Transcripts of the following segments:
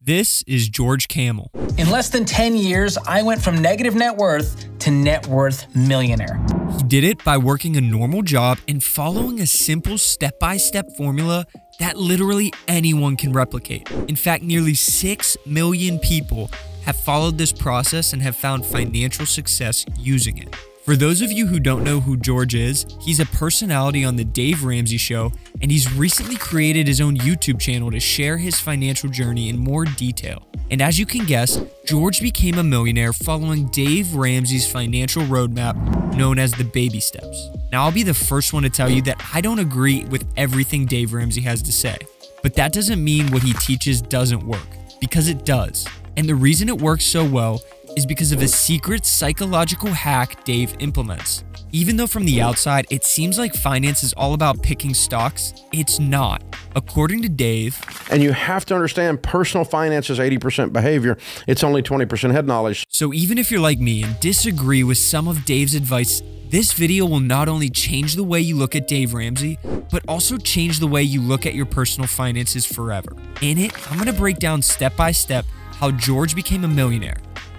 This is George Kamel. In less than 10 years, I went from negative net worth to net worth millionaire. He did it by working a normal job and following a simple step by step formula that literally anyone can replicate. In fact, nearly 6 million people have followed this process and have found financial success using it. For those of you who don't know who George is, he's a personality on The Dave Ramsey Show, and he's recently created his own YouTube channel to share his financial journey in more detail. And as you can guess, George became a millionaire following Dave Ramsey's financial roadmap known as the baby steps. Now, I'll be the first one to tell you that I don't agree with everything Dave Ramsey has to say, but that doesn't mean what he teaches doesn't work, because it does. And the reason it works so well is because of a secret psychological hack Dave implements. Even though from the outside it seems like finance is all about picking stocks, it's not. According to Dave, and you have to understand personal finance is 80% behavior, it's only 20% head knowledge. So even if you're like me and disagree with some of Dave's advice, this video will not only change the way you look at Dave Ramsey, but also change the way you look at your personal finances forever. In it, I'm going to break down step by step how George became a millionaire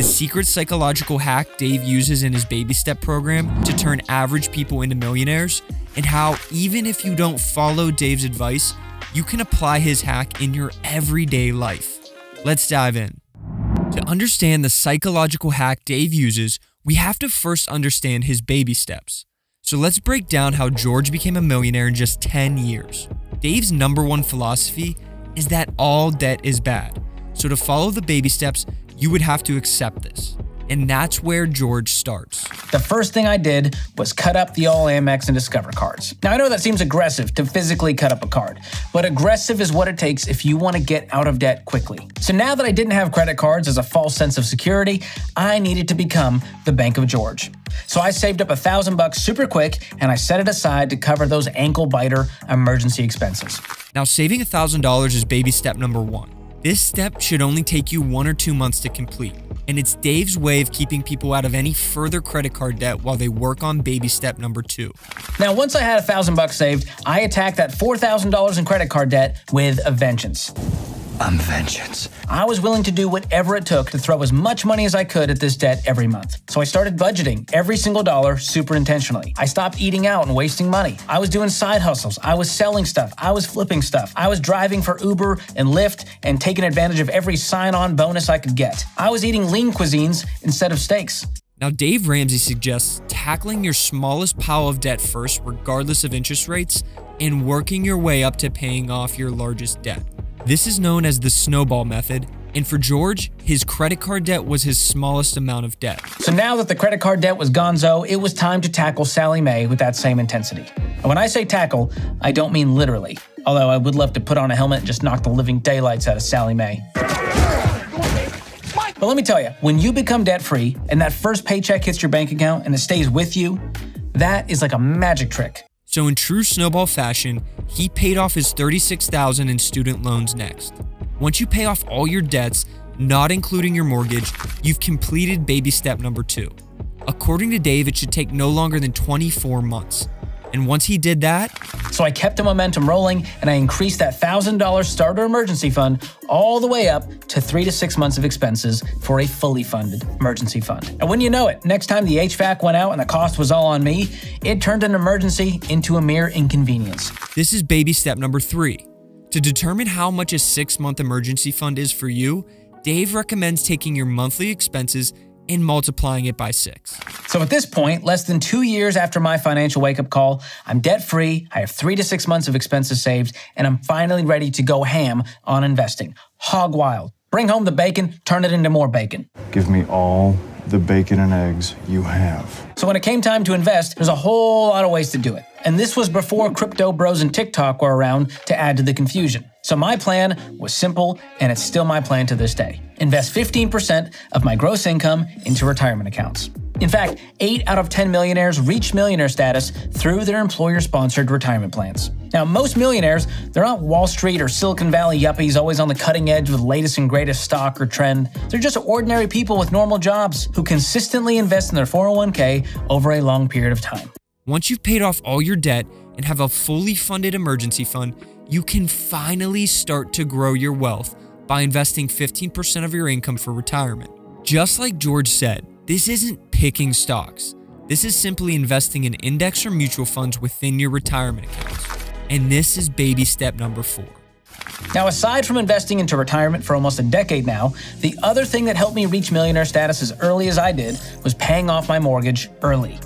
the secret psychological hack Dave uses in his baby step program to turn average people into millionaires, and how even if you don't follow Dave's advice, you can apply his hack in your everyday life. Let's dive in. To understand the psychological hack Dave uses, we have to first understand his baby steps. So let's break down how George became a millionaire in just 10 years. Dave's number one philosophy is that all debt is bad. So to follow the baby steps, you would have to accept this. And that's where George starts. The first thing I did was cut up the all Amex and Discover cards. Now, I know that seems aggressive to physically cut up a card, but aggressive is what it takes if you want to get out of debt quickly. So now that I didn't have credit cards as a false sense of security, I needed to become the Bank of George. So I saved up a thousand bucks super quick and I set it aside to cover those ankle biter emergency expenses. Now, saving a $1,000 is baby step number one. This step should only take you one or two months to complete, and it's Dave's way of keeping people out of any further credit card debt while they work on baby step number two. Now, once I had a thousand bucks saved, I attacked that $4,000 in credit card debt with a vengeance. I'm vengeance. I was willing to do whatever it took to throw as much money as I could at this debt every month. So I started budgeting every single dollar super intentionally. I stopped eating out and wasting money. I was doing side hustles. I was selling stuff. I was flipping stuff. I was driving for Uber and Lyft and taking advantage of every sign on bonus I could get. I was eating lean cuisines instead of steaks. Now, Dave Ramsey suggests tackling your smallest pile of debt first, regardless of interest rates, and working your way up to paying off your largest debt. This is known as the snowball method, and for George, his credit card debt was his smallest amount of debt. So now that the credit card debt was gonzo, it was time to tackle Sallie Mae with that same intensity. And when I say tackle, I don't mean literally, although I would love to put on a helmet and just knock the living daylights out of Sallie Mae. But let me tell you, when you become debt free and that first paycheck hits your bank account and it stays with you, that is like a magic trick. So in true snowball fashion, he paid off his 36,000 in student loans next. Once you pay off all your debts, not including your mortgage, you've completed baby step number 2. According to Dave, it should take no longer than 24 months. And once he did that, so I kept the momentum rolling and I increased that $1,000 starter emergency fund all the way up to three to six months of expenses for a fully funded emergency fund. And when you know it, next time the HVAC went out and the cost was all on me, it turned an emergency into a mere inconvenience. This is baby step number three. To determine how much a six month emergency fund is for you, Dave recommends taking your monthly expenses and multiplying it by six. So at this point, less than two years after my financial wake up call, I'm debt free, I have three to six months of expenses saved, and I'm finally ready to go ham on investing. Hog wild. Bring home the bacon, turn it into more bacon. Give me all the bacon and eggs you have. So when it came time to invest, there's a whole lot of ways to do it. And this was before crypto bros and TikTok were around to add to the confusion. So my plan was simple, and it's still my plan to this day. Invest 15% of my gross income into retirement accounts. In fact, 8 out of 10 millionaires reach millionaire status through their employer sponsored retirement plans. Now, most millionaires, they're not Wall Street or Silicon Valley yuppies always on the cutting edge with the latest and greatest stock or trend. They're just ordinary people with normal jobs who consistently invest in their 401k over a long period of time. Once you've paid off all your debt and have a fully funded emergency fund, you can finally start to grow your wealth by investing 15% of your income for retirement. Just like George said, this isn't picking stocks. This is simply investing in index or mutual funds within your retirement accounts. And this is baby step number four. Now, aside from investing into retirement for almost a decade now, the other thing that helped me reach millionaire status as early as I did was paying off my mortgage early.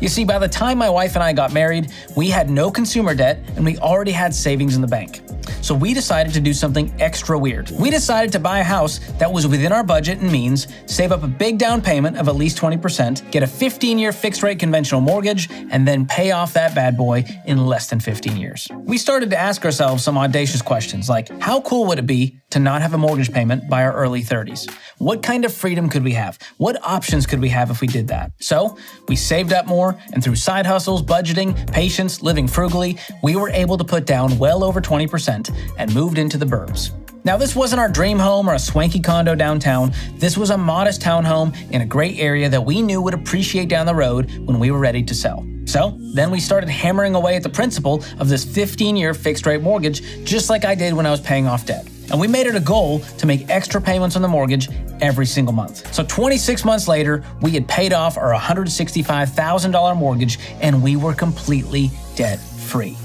You see, by the time my wife and I got married, we had no consumer debt and we already had savings in the bank. So we decided to do something extra weird. We decided to buy a house that was within our budget and means, save up a big down payment of at least 20%, get a 15 year fixed rate conventional mortgage, and then pay off that bad boy in less than 15 years. We started to ask ourselves some audacious questions like how cool would it be to not have a mortgage payment by our early 30s? What kind of freedom could we have? What options could we have if we did that? So we saved up more, and through side hustles, budgeting, patience, living frugally, we were able to put down well over 20% and moved into the burbs. Now, this wasn't our dream home or a swanky condo downtown. This was a modest townhome in a great area that we knew would appreciate down the road when we were ready to sell. So, then we started hammering away at the principal of this 15 year fixed rate mortgage, just like I did when I was paying off debt. And we made it a goal to make extra payments on the mortgage every single month. So 26 months later, we had paid off our $165,000 mortgage and we were completely debt free.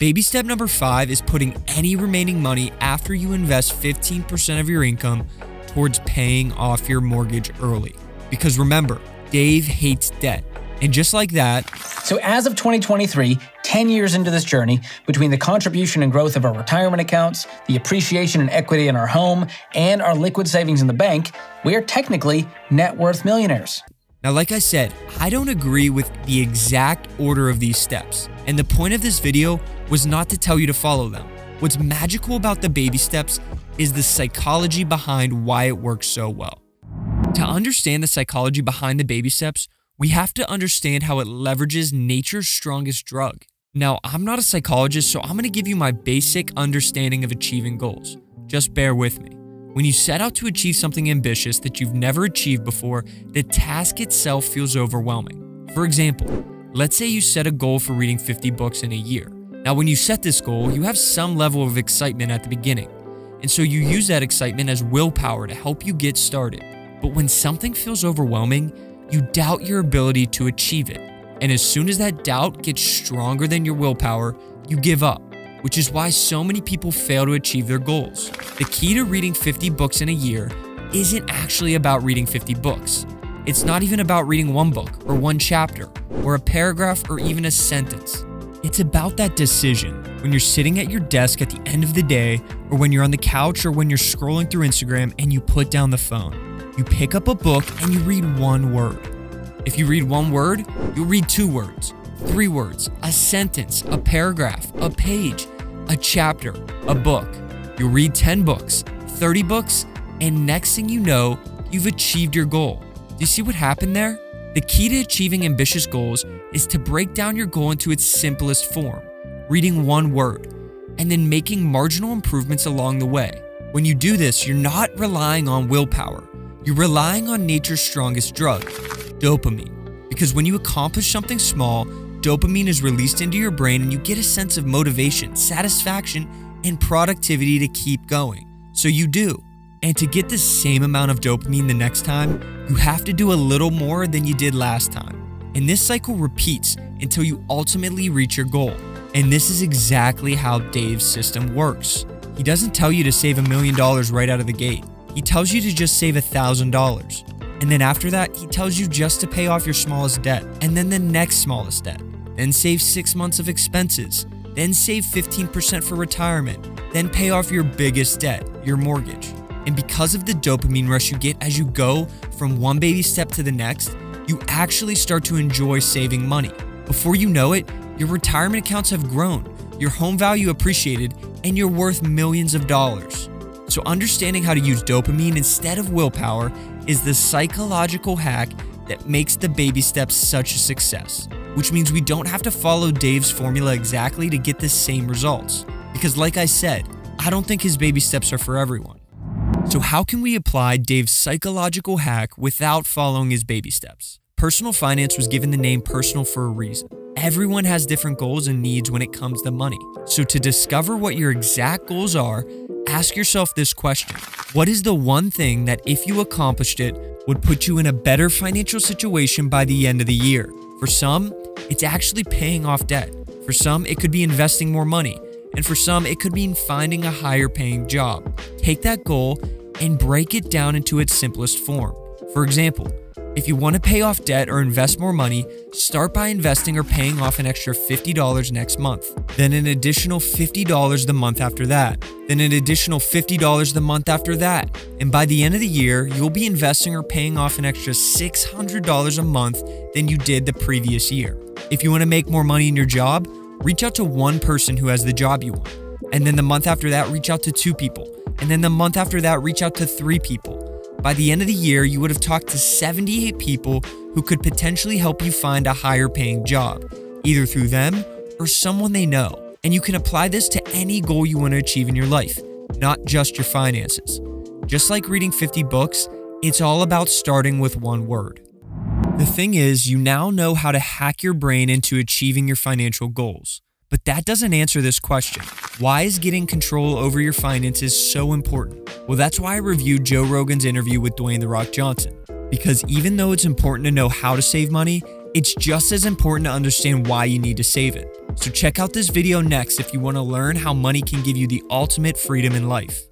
Baby step number five is putting any remaining money after you invest 15% of your income towards paying off your mortgage early. Because remember, Dave hates debt. And just like that, so as of 2023, 10 years into this journey, between the contribution and growth of our retirement accounts, the appreciation and equity in our home, and our liquid savings in the bank, we are technically net worth millionaires. Now, like I said, I don't agree with the exact order of these steps, and the point of this video was not to tell you to follow them. What's magical about the baby steps is the psychology behind why it works so well. To understand the psychology behind the baby steps, we have to understand how it leverages nature's strongest drug. Now, I'm not a psychologist, so I'm going to give you my basic understanding of achieving goals. Just bear with me. When you set out to achieve something ambitious that you've never achieved before, the task itself feels overwhelming. For example, let's say you set a goal for reading 50 books in a year. Now, when you set this goal, you have some level of excitement at the beginning, and so you use that excitement as willpower to help you get started. But when something feels overwhelming, you doubt your ability to achieve it. And as soon as that doubt gets stronger than your willpower, you give up which is why so many people fail to achieve their goals. The key to reading 50 books in a year isn't actually about reading 50 books. It's not even about reading one book or one chapter or a paragraph or even a sentence. It's about that decision when you're sitting at your desk at the end of the day or when you're on the couch or when you're scrolling through Instagram and you put down the phone. You pick up a book and you read one word. If you read one word, you'll read two words three words, a sentence, a paragraph, a page, a chapter, a book. You'll read 10 books, 30 books, and next thing you know, you've achieved your goal. Do you see what happened there? The key to achieving ambitious goals is to break down your goal into its simplest form, reading one word, and then making marginal improvements along the way. When you do this, you're not relying on willpower. You're relying on nature's strongest drug, dopamine. Because when you accomplish something small, dopamine is released into your brain and you get a sense of motivation, satisfaction, and productivity to keep going. So you do. And to get the same amount of dopamine the next time, you have to do a little more than you did last time. And this cycle repeats until you ultimately reach your goal. And this is exactly how Dave's system works. He doesn't tell you to save a million dollars right out of the gate. He tells you to just save a thousand dollars. And then after that, he tells you just to pay off your smallest debt, and then the next smallest debt. Then save six months of expenses. Then save 15% for retirement. Then pay off your biggest debt, your mortgage. And because of the dopamine rush you get as you go from one baby step to the next, you actually start to enjoy saving money. Before you know it, your retirement accounts have grown, your home value appreciated, and you're worth millions of dollars. So, understanding how to use dopamine instead of willpower is the psychological hack that makes the baby steps such a success, which means we don't have to follow Dave's formula exactly to get the same results. Because, like I said, I don't think his baby steps are for everyone. So, how can we apply Dave's psychological hack without following his baby steps? Personal finance was given the name personal for a reason. Everyone has different goals and needs when it comes to money. So, to discover what your exact goals are, ask yourself this question What is the one thing that, if you accomplished it, would put you in a better financial situation by the end of the year? For some, it's actually paying off debt. For some, it could be investing more money. And for some, it could mean finding a higher paying job. Take that goal and break it down into its simplest form. For example, if you want to pay off debt or invest more money, start by investing or paying off an extra $50 next month, then an additional $50 the month after that, then an additional $50 the month after that. And by the end of the year, you'll be investing or paying off an extra $600 a month than you did the previous year. If you want to make more money in your job, reach out to one person who has the job you want. And then the month after that, reach out to two people. And then the month after that, reach out to three people. By the end of the year, you would have talked to 78 people who could potentially help you find a higher paying job, either through them or someone they know. And you can apply this to any goal you want to achieve in your life, not just your finances. Just like reading 50 books, it's all about starting with one word. The thing is, you now know how to hack your brain into achieving your financial goals. But that doesn't answer this question. Why is getting control over your finances so important? Well, that's why I reviewed Joe Rogan's interview with Dwayne The Rock Johnson. Because even though it's important to know how to save money, it's just as important to understand why you need to save it. So check out this video next if you want to learn how money can give you the ultimate freedom in life.